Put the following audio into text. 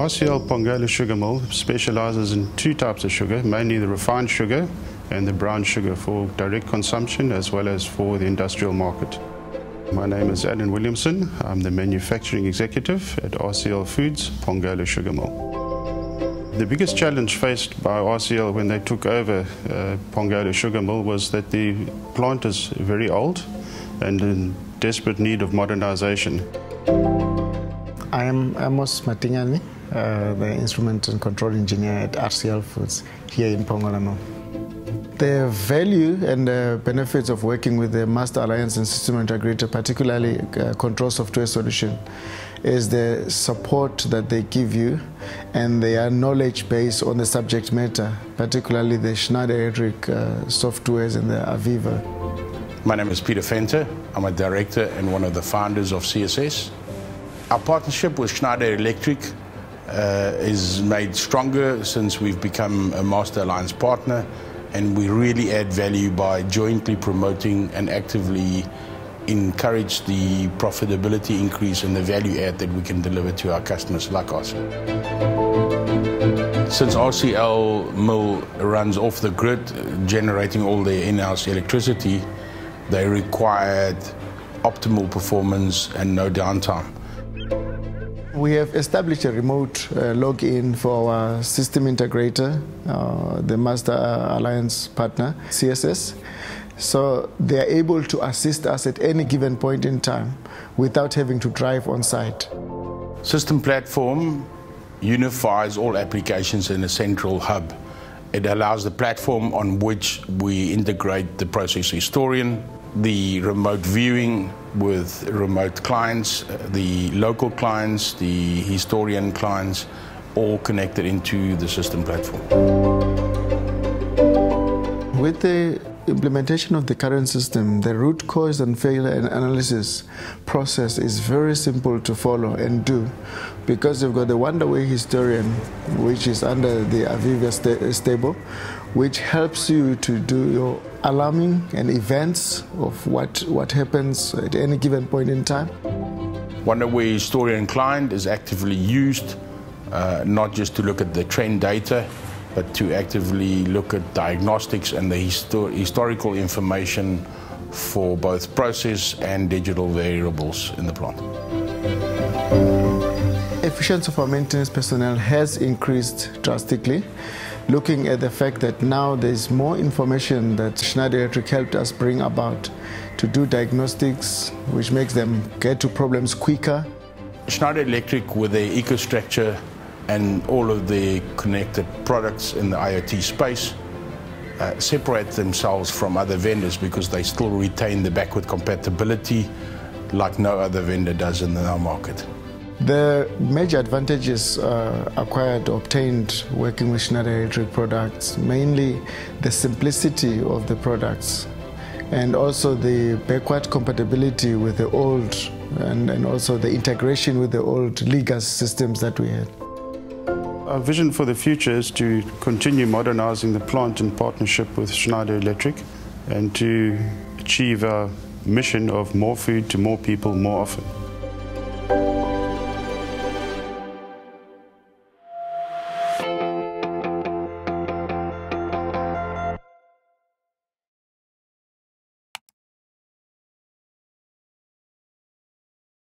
RCL Pongola Sugar Mill specializes in two types of sugar, mainly the refined sugar and the brown sugar for direct consumption as well as for the industrial market. My name is Alan Williamson. I'm the manufacturing executive at RCL Foods Pongola Sugar Mill. The biggest challenge faced by RCL when they took over uh, Pongola Sugar Mill was that the plant is very old and in desperate need of modernization. I am Amos Matingani, uh, the instrument and control engineer at RCL Foods here in Pongola Mill. The value and the benefits of working with the Master Alliance and System Integrator, particularly uh, Control Software Solution, is the support that they give you and their knowledge base on the subject matter, particularly the Schneider Electric uh, softwares and the AVEVA. My name is Peter Fenter. I'm a director and one of the founders of CSS. Our partnership with Schneider Electric uh, is made stronger since we've become a Master Alliance partner, and we really add value by jointly promoting and actively encourage the profitability increase and the value add that we can deliver to our customers like us. Since RCL Mill runs off the grid, generating all their in-house electricity, they required optimal performance and no downtime. We have established a remote uh, login for our system integrator, uh, the Master Alliance partner, CSS. So they are able to assist us at any given point in time without having to drive on site. System platform unifies all applications in a central hub. It allows the platform on which we integrate the process historian, the remote viewing with remote clients, uh, the local clients, the historian clients, all connected into the system platform. With the implementation of the current system, the root cause and failure and analysis process is very simple to follow and do because you've got the Wonderware historian, which is under the AVEVA sta stable, which helps you to do your alarming and events of what, what happens at any given point in time. Wonderware historian client is actively used uh, not just to look at the trend data, but to actively look at diagnostics and the histor historical information for both process and digital variables in the plant. Efficiency of our maintenance personnel has increased drastically, looking at the fact that now there's more information that Schneider Electric helped us bring about to do diagnostics, which makes them get to problems quicker. Schneider Electric, with their EcoStruxure and all of the connected products in the IoT space uh, separate themselves from other vendors because they still retain the backward compatibility like no other vendor does in our market. The major advantages uh, acquired obtained working with Schneider Electric products, mainly the simplicity of the products and also the backward compatibility with the old and, and also the integration with the old legacy systems that we had. Our vision for the future is to continue modernizing the plant in partnership with Schneider Electric and to achieve our mission of more food to more people more often.